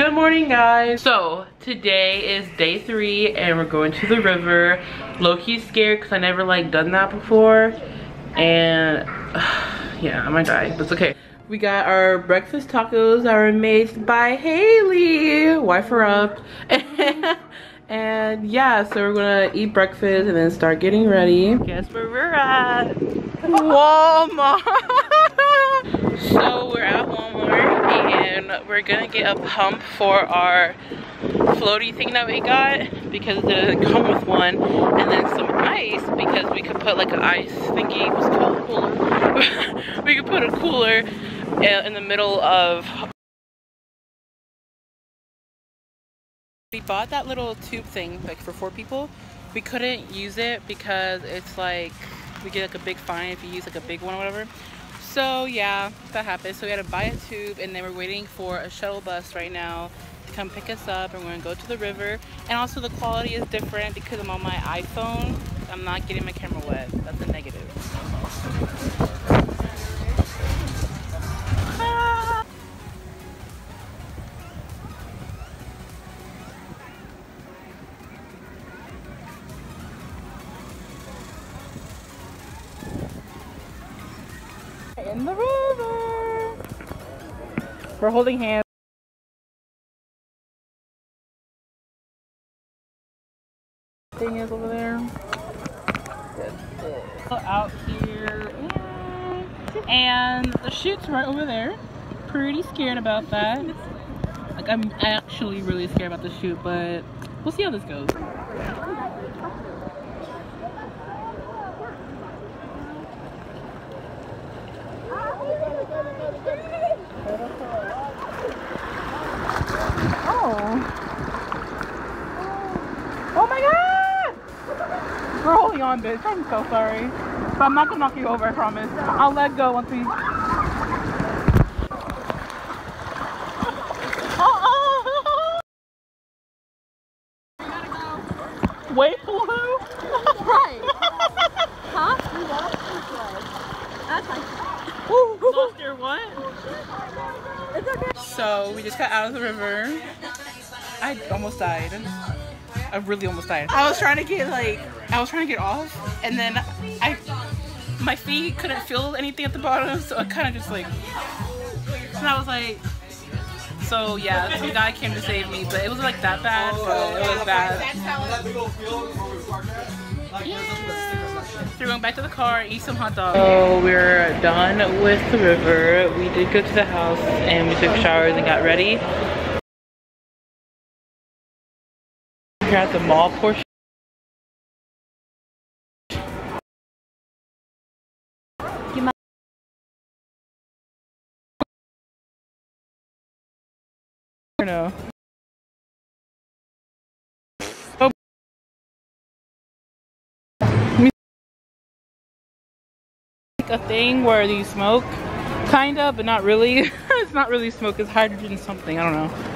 Good morning guys. So today is day three and we're going to the river. Low-key scared because I never like done that before. And uh, yeah, I might die, but it's okay. We got our breakfast tacos that were made by Haley. Wife her up. and yeah, so we're gonna eat breakfast and then start getting ready. Guess where we're at? Walmart. so we're at Walmart we're gonna get a pump for our floaty thing that we got because it didn't come with one and then some ice because we could put like an ice thingy what's called cooler. We could put a cooler uh, in the middle of we bought that little tube thing like for four people. We couldn't use it because it's like we get like a big fine if you use like a big one or whatever so yeah that happened. So we had to buy a tube and then we're waiting for a shuttle bus right now to come pick us up and we're gonna go to the river. And also the quality is different because I'm on my iPhone. I'm not getting my camera wet. That's a negative in the river. We're holding hands. Thing is over there. Out here. And the chute's right over there. Pretty scared about that. Like I'm actually really scared about the chute, but we'll see how this goes. Oh holding on, bitch. I'm so sorry. But I'm not gonna knock you over, I promise. I'll let go once we... Oh, oh. Go. Wait for who? right. huh? That's fine. Lost your what? It's okay. So we just got out of the river. I almost died. I really almost died. I was trying to get like, I was trying to get off and then I, my feet couldn't feel anything at the bottom so I kind of just like, and I was like, so yeah, some guy came to save me, but it wasn't like that bad, oh, but it was bad. Yeah. So we're going back to the car, eat some hot dogs. So we're done with the river. We did go to the house and we took showers and got ready. Here at the mall portion. No. Oh. A thing where you smoke, kind of, but not really. it's not really smoke. It's hydrogen something. I don't know.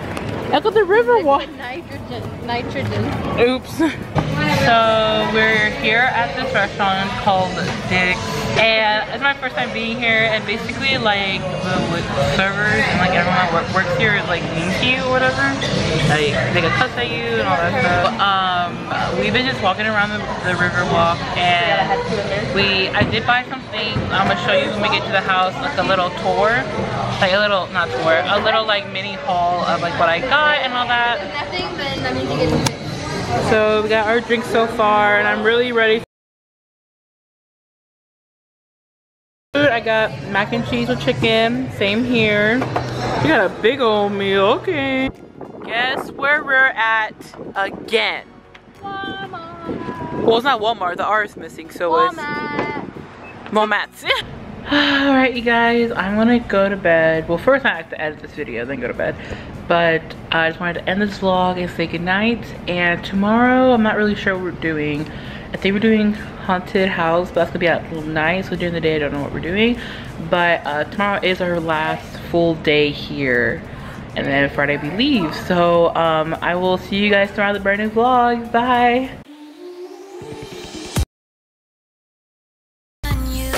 Look at the river water. Nitrogen. Nitrogen. Oops. So we're here at this restaurant called Dick's and it's my first time being here and basically like the servers and like everyone that works here is like mean to you or whatever. Like they get cuss at you and all that stuff. Um, we've been just walking around the, the river walk and we I did buy something. I'm gonna show you when we get to the house like a little tour. Like a little not tour, a little like mini haul of like what I got and all that. Nothing, I mean get so we got our drinks so far and I'm really ready. Food, I got mac and cheese with chicken, same here. We got a big old meal, okay. Guess where we're at again? Walmart. Well, it's not Walmart, the R is missing, so Walmart. it's Walmart. Alright you guys, I'm gonna go to bed. Well first I have to edit this video, then go to bed but I just wanted to end this vlog and say goodnight. And tomorrow, I'm not really sure what we're doing. I think we're doing haunted house, but that's gonna be at night. So during the day, I don't know what we're doing. But uh, tomorrow is our last full day here. And then Friday we leave. So um, I will see you guys tomorrow the brand new vlog. Bye. You